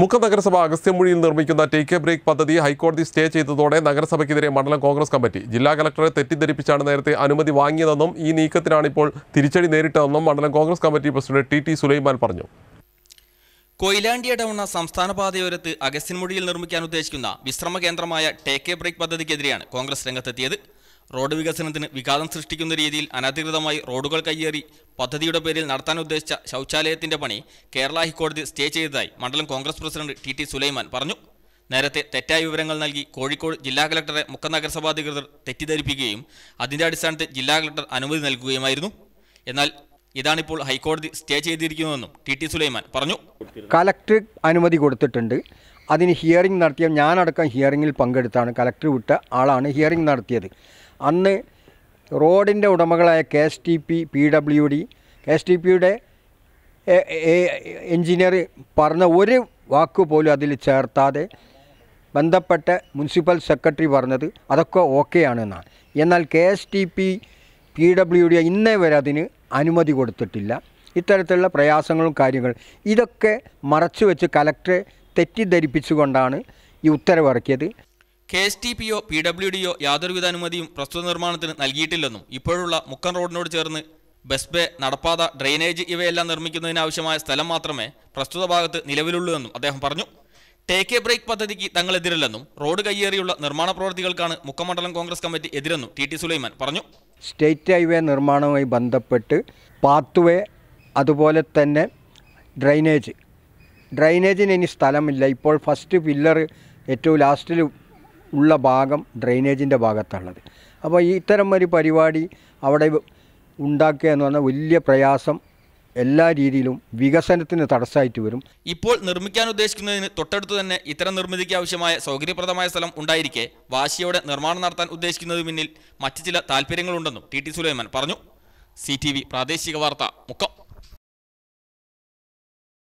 മുക്കം നഗരസഭ അഗസ്ത്യമുഴിയിൽ നിർമ്മിക്കുന്ന take a break പദ്ധതി ഹൈക്കോടതി സ്റ്റേ ചെയ്തതോടെ നഗരസഭയ്ക്കെതിരെ മണ്ഡലം കോൺഗ്രസ് കമ്മിറ്റി. ജില്ലാ കലക്ടറെ തെറ്റിദ്ധരിപ്പിച്ചാണ് നേരത്തെ അനുമതി വാങ്ങിയതെന്നും ഈ നീക്കത്തിനാണ് ഇപ്പോൾ തിരിച്ചടി നേരിട്ടതെന്നും മണ്ഡലം Congress committee president T T Sulaiman പറഞ്ഞു. കൊയിലാണ്ടിയ ടൗണ സംസ്ഥാന പാതയോരത്ത് അഗസ്ത്യൻമുഴിയിൽ നിർമ്മിക്കാൻ ഉദ്ദേശിക്കുന്ന വിശ്രമ കേന്ദ്രമായ ടേക്ക് എ ബ്രേക്ക് പദ്ധതിക്കെതിരെയാണ് കോൺഗ്രസ് രംഗത്തെത്തിയത്. റോഡ് വികസനത്തിന് വിഘാതം സൃഷ്ടിക്കുന്ന രീതിയിൽ അനധികൃതമായി റോഡുകൾ കയ്യേറി പദ്ധതിയുടെ പേരിൽ നടത്താൻ ഉദ്ദേശിച്ച ശൗചാലയത്തിന്റെ പണി കേരള ഹൈക്കോടതി സ്റ്റേ ചെയ്തതായി മണ്ഡലം Congress president T T Sulaiman പറഞ്ഞു. നേരത്തെ തെറ്റായ വിവരങ്ങൾ നൽകി കോഴിക്കോട് ജില്ലാ കലക്ടറെ മുക്കം നഗരസഭാ അധികൃതർ തെറ്റിദ്ധരിപ്പിക്കുകയും അതിന്റെ അടിസ്ഥാനത്തിൽ ജില്ലാ കലക്ടർ അനുമതി നൽകുകയുമായിരുന്നു. എന്നാൽ ഇതാണിപ്പോൾ ഹൈക്കോടതി സ്റ്റേ ചെയ്തിരിക്കുന്നതെന്നും ടി ടി സുലൈമാൻ പറഞ്ഞു. കലക്ടർ അനുമതി കൊടുത്തിട്ടുണ്ട്. അതിന് ഹിയറിംഗ് നടത്തിയ ഞാനടക്കം ഹിയറിംഗിൽ പങ്കെടുത്താണ്. കലക്ടർ വിട്ട ആളാണ് ഹിയറിംഗ് നടത്തിയത്. അന്ന് റോഡിന്റെ ഉടമകളായ K S T P P W D K S T പിയുടെ എഞ്ചിനീയർ പറഞ്ഞ ഒരു വാക്ക് പോലും അതിൽ ചേർത്താതെ ബന്ധപ്പെട്ട മുനിസിപ്പൽ സെക്രട്ടറി പറഞ്ഞത് അതൊക്കെ ഓക്കെ ആണെന്നാണ് എന്നാൽ K S T P P W D ഇന്നേ വരെ അതിന് അനുമതി കൊടുത്തിട്ടില്ല. ഇത്തരത്തിലുള്ള പ്രയാസങ്ങളും കാര്യങ്ങളും ഇതൊക്കെ മറച്ചു വെച്ച് കലക്ടറെ തെറ്റിദ്ധരിപ്പിച്ചുകൊണ്ടാണ് ഈ ഉത്തരവിറക്കിയത്. കെ എസ് ടി പിയോ പി ഡബ്ല്യു ഡിയോ യാതൊരുവിധ അനുമതിയും പ്രസ്തുത നിർമ്മാണത്തിന് നൽകിയിട്ടില്ലെന്നും ഇപ്പോഴുള്ള മുക്കൻ റോഡിനോട് ചേർന്ന് ബസ് ബേ നടപ്പാത ഡ്രെയിനേജ് ഇവയെല്ലാം നിർമ്മിക്കുന്നതിനാവശ്യമായ സ്ഥലം മാത്രമേ പ്രസ്തുത ഭാഗത്ത് നിലവിലുള്ളൂ എന്നും അദ്ദേഹം പറഞ്ഞു. ടേക്ക് എ ബ്രേക്ക് പദ്ധതിക്ക് തങ്ങൾ എതിരല്ലെന്നും റോഡ് കയ്യേറിയുള്ള നിർമ്മാണ പ്രവർത്തികൾക്കാണ് മുക്കമണ്ഡലം കോൺഗ്രസ് കമ്മിറ്റി എതിരെന്നും ടി ടി സുലൈമാൻ പറഞ്ഞു. സ്റ്റേറ്റ് ഹൈവേ നിർമ്മാണവുമായി ബന്ധപ്പെട്ട് പാത്വേ അതുപോലെ തന്നെ ഡ്രൈനേജ് ഡ്രൈനേജിന് ഇനി സ്ഥലമില്ല. ഇപ്പോൾ ഫസ്റ്റ് പില്ലർ ഏറ്റവും ലാസ്റ്റിൽ ഉള്ള ഭാഗം ഡ്രെയിനേജിന്റെ ഭാഗത്താണുള്ളത്. അപ്പോൾ ഇത്തരം ഒരു പരിപാടി അവിടെ ഉണ്ടാക്കുക എന്ന് പറഞ്ഞാൽ വലിയ പ്രയാസം എല്ലാ രീതിയിലും വികസനത്തിന് തടസ്സമായിട്ട് വരും. ഇപ്പോൾ നിർമ്മിക്കാൻ ഉദ്ദേശിക്കുന്നതിന് തൊട്ടടുത്ത് തന്നെ ഇത്തരം നിർമ്മിതിക്ക് ആവശ്യമായ സൗകര്യപ്രദമായ സ്ഥലം ഉണ്ടായിരിക്കെ. വാശിയോടെ നിർമ്മാണം നടത്താൻ ഉദ്ദേശിക്കുന്നതിന് പിന്നിൽ മറ്റു ചില താല്പര്യങ്ങളുണ്ടെന്നും ടി ടി സുലൈമാൻ പറഞ്ഞു. സി പ്രാദേശിക വാർത്ത മുക്കം.